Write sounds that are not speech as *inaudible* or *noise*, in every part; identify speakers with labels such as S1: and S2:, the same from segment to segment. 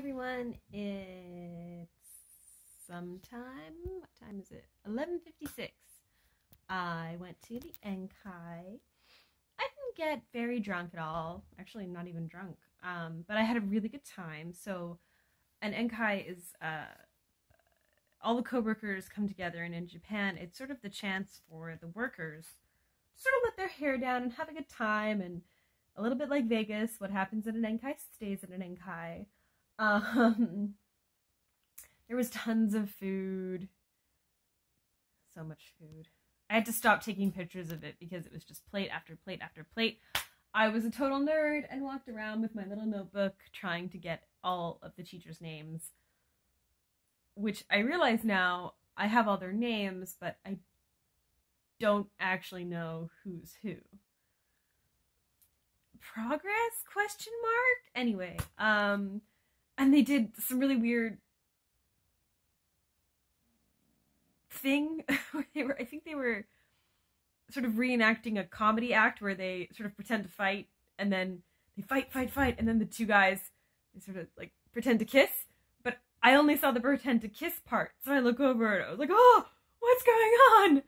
S1: Everyone, it's sometime, what time is it? 11.56. I went to the Enkai. I didn't get very drunk at all, actually not even drunk, um, but I had a really good time. So an Enkai is, uh, all the co-workers come together and in Japan it's sort of the chance for the workers to sort of let their hair down and have a good time and a little bit like Vegas, what happens at an Enkai stays at an Enkai. Um, there was tons of food. So much food. I had to stop taking pictures of it because it was just plate after plate after plate. I was a total nerd and walked around with my little notebook trying to get all of the teachers' names. Which I realize now I have all their names, but I don't actually know who's who. Progress question mark? Anyway, um and they did some really weird thing. *laughs* They were I think they were sort of reenacting a comedy act where they sort of pretend to fight and then they fight fight fight and then the two guys they sort of like pretend to kiss. But I only saw the pretend to kiss part. So I look over and I was like oh what's going on?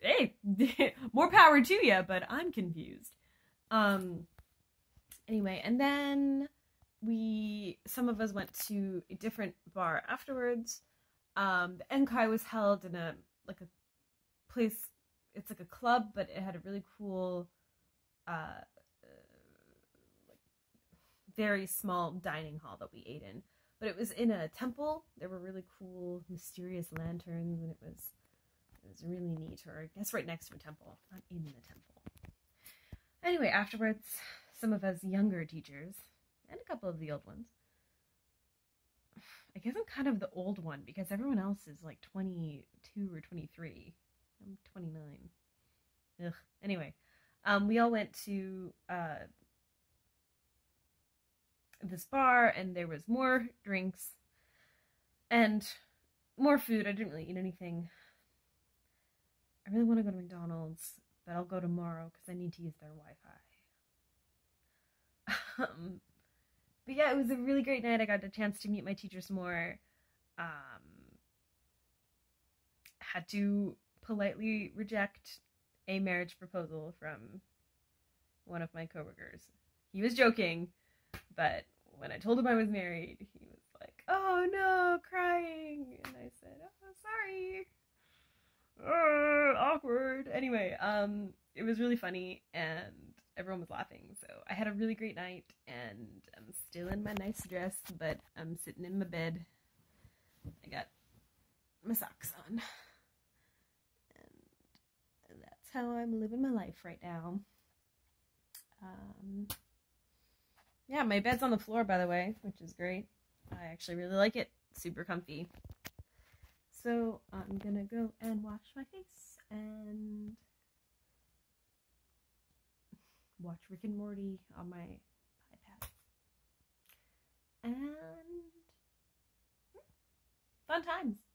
S1: Hey *laughs* more power to you but I'm confused. Um anyway and then we some of us went to a different bar afterwards. Um, the Enkai was held in a like a place. It's like a club, but it had a really cool, uh, like very small dining hall that we ate in. But it was in a temple. There were really cool, mysterious lanterns, and it was it was really neat. Or I guess right next to a temple, not in the temple. Anyway, afterwards, some of us younger teachers and a couple of the old ones. *sighs* I guess I'm kind of the old one because everyone else is like 22 or 23. I'm 29. Ugh. Anyway, um, we all went to uh, this bar and there was more drinks and more food. I didn't really eat anything. I really want to go to McDonald's, but I'll go tomorrow because I need to use their Wi-Fi. *laughs* um, but yeah, it was a really great night. I got a chance to meet my teachers more. Um, had to politely reject a marriage proposal from one of my coworkers. He was joking, but when I told him I was married, he was like, "Oh no, crying," and I said, "Oh, sorry." Uh, awkward. Anyway, um, it was really funny, and everyone was laughing. So I had a really great night and I'm still in my nice dress, but I'm sitting in my bed. I got my socks on. And that's how I'm living my life right now. Um, yeah, my bed's on the floor, by the way, which is great. I actually really like it. Super comfy. So I'm gonna go and wash my face and watch Rick and Morty on my iPad. And hmm, fun times.